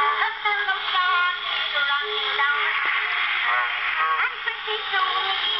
Up in the sky. I'm pretty.